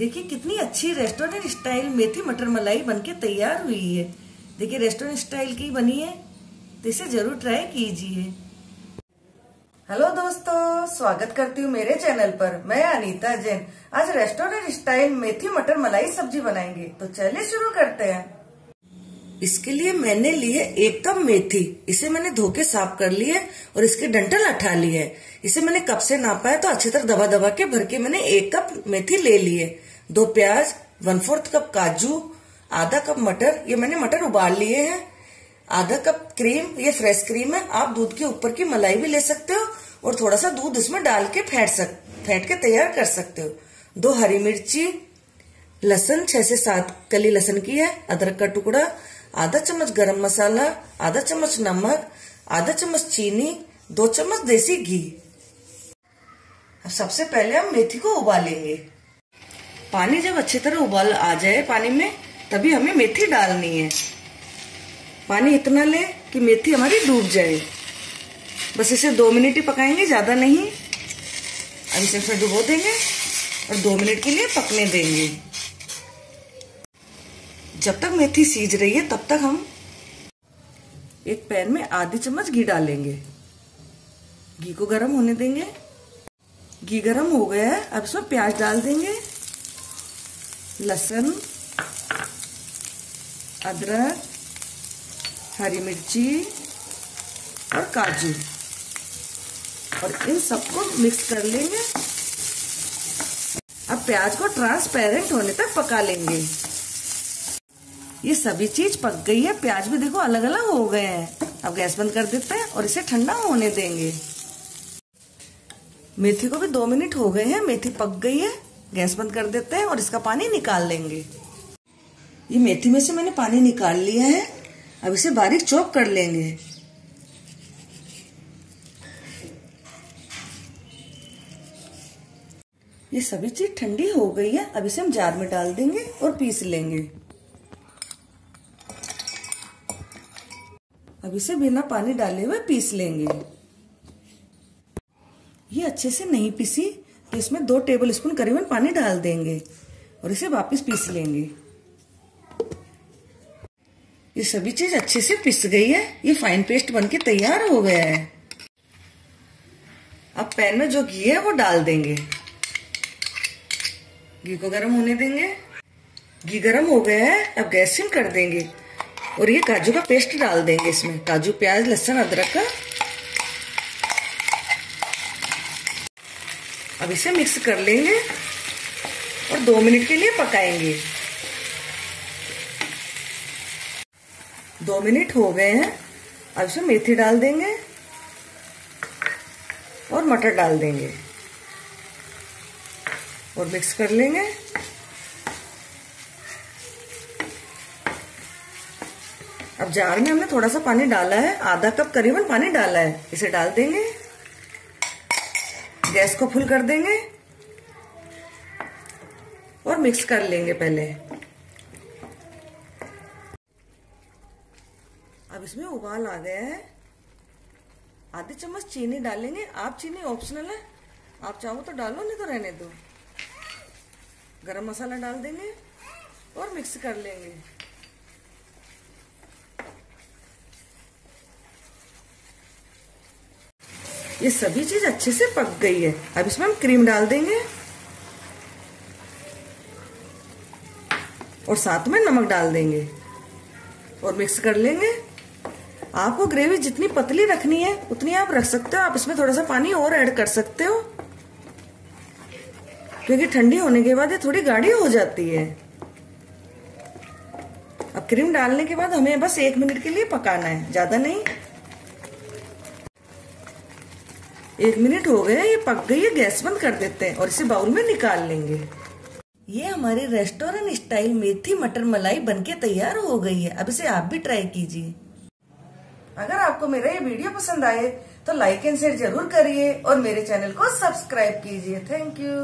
देखिए कितनी अच्छी रेस्टोरेंट स्टाइल मेथी मटर मलाई बनके तैयार हुई है। देखिए रेस्टोरेंट स्टाइल की बनी है। तो इसे ज़रूर ट्राई कीजिए। हेलो दोस्तों, स्वागत करती हूँ मेरे चैनल पर। मैं अनीता जैन। आज रेस्टोरेंट स्टाइल मेथी मटर मलाई सब्ज़ी बनाएँगे। तो चलिए शुरू करते हैं। इसके लिए मैंने लिए एक कप मेथी। इसे मैंने धो के साफ़ कर ली है और इसके डंटल हटा ली है। इसे मैंने कप से नापा है तो अच्छी तरह दबा दबा के भर के मैंने एक कप मेथी ले ली है। दो प्याज वन फोर्थ कप काजू, आधा कप मटर, ये मैंने मटर उबाल लिए हैं। आधा कप क्रीम ये फ्रेश क्रीम है। आप दूध के ऊपर की मलाई भी ले सकते हो और थोड़ा सा दूध इसमें डाल के फेंट सक, फेंट के तैयार कर सकते हो। दो हरी मिर्ची लसन छह से सात कली लसन की है, अदरक का टुकड़ा आधा चम्मच गरम मसाला, आधा चम्मच नमक, आधा चम्मच चीनी, दो चम्मच देसी घी। अब सबसे पहले हम मेथी को उबालेंगे। पानी जब अच्छी तरह उबाल आ जाए पानी में, तभी हमें मेथी डालनी है। पानी इतना ले कि मेथी हमारी डूब जाए। बस इसे दो मिनट ही पकाएँगे, ज़्यादा नहीं। अब इसे फिर डुबो देंगे और दो मिनट के लिए पकने देंगे। जब तक मेथी सीज रही है, तब तक हम एक पैन में आधी चम्मच घी डालेंगे। घी को गर्म होने देंगे। घी गर्म हो गया है, अब इसमें प्याज डाल देंगे। लहसुन, अदरक, हरी मिर्ची और काजू। और इन सबको मिक्स कर लेंगे। अब प्याज को ट्रांसपेरेंट होने तक पका लेंगे। ये सभी चीज़ पक गई है, प्याज भी देखो अलग अलग हो गए हैं। अब गैस बंद कर देते हैं और इसे ठंडा होने देंगे। मेथी को भी दो मिनट हो गए हैं, मेथी पक गई है, गैस बंद कर देते हैं और इसका पानी निकाल लेंगे। ये मेथी में से मैंने पानी निकाल लिया है, अब इसे बारीक चॉप कर लेंगे। ये सभी चीज़ ठंडी हो गई है, अब इसे हम जार में डाल देंगे और पीस लेंगे। अब इसे बिना पानी डाले हुए पीस लेंगे। ये अच्छे से नहीं पीसी तो इसमें दो टेबल स्पून करीबन पानी डाल देंगे और इसे वापस पीस लेंगे। ये सभी चीज़ अच्छे से पिस गई है, ये फाइन पेस्ट बनके तैयार हो गया है। अब पैन में जो घी है, वो डाल देंगे। घी को गर्म होने देंगे। घी गर्म हो गया है, अब गैस सिम कर देंगे। और ये काजू का पेस्ट डाल देंगे इसमें। काजू, प्याज, लहसुन, अदरक का। अब इसे मिक्स कर लेंगे और दो मिनट के लिए पकाएँगे। दो मिनट हो गए हैं। अब इसमें मेथी डाल देंगे और मटर डाल देंगे। और मिक्स कर लेंगे। अब जार में हमने थोड़ा सा पानी डाला है। आधा कप करीबन पानी डाला है। इसे डाल देंगे। गैस को फुल कर देंगे। और मिक्स कर लेंगे पहले। अब इसमें उबाल आ गया है। आधी चम्मच चीनी डालेंगे। आप चीनी ऑप्शनल है। आप चाहो तो डालो, नहीं तो रहने दो। गरम मसाला डाल देंगे और मिक्स कर लेंगे। ये सभी चीज़ अच्छे से पक गई है। अब इसमें हम क्रीम डाल देंगे। और साथ में नमक डाल देंगे। और मिक्स कर लेंगे। आपको ग्रेवी जितनी पतली रखनी है, उतनी आप रख सकते हो। आप इसमें थोड़ा सा पानी और ऐड कर सकते हो। क्योंकि ठंडी होने के बाद ये थोड़ी गाढ़ी हो जाती है। अब क्रीम डालने के बाद हमें बस एक मिनट के लिए पकाना है। ज़्यादा नहीं। एक मिनट हो गया, ये पक गई है गैस बंद कर देते हैं और इसे बाउल में निकाल लेंगे। ये हमारे रेस्टोरेंट स्टाइल मेथी मटर मलाई बनके तैयार हो गई है। अब इसे आप भी ट्राई कीजिए। अगर आपको मेरा ये वीडियो पसंद आए तो लाइक एंड शेयर ज़रूर करिए और मेरे चैनल को सब्सक्राइब कीजिए। Thank you.